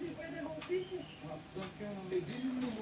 Não,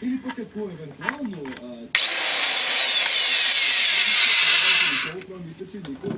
Или только такое, как главную, 我说，你就自己过。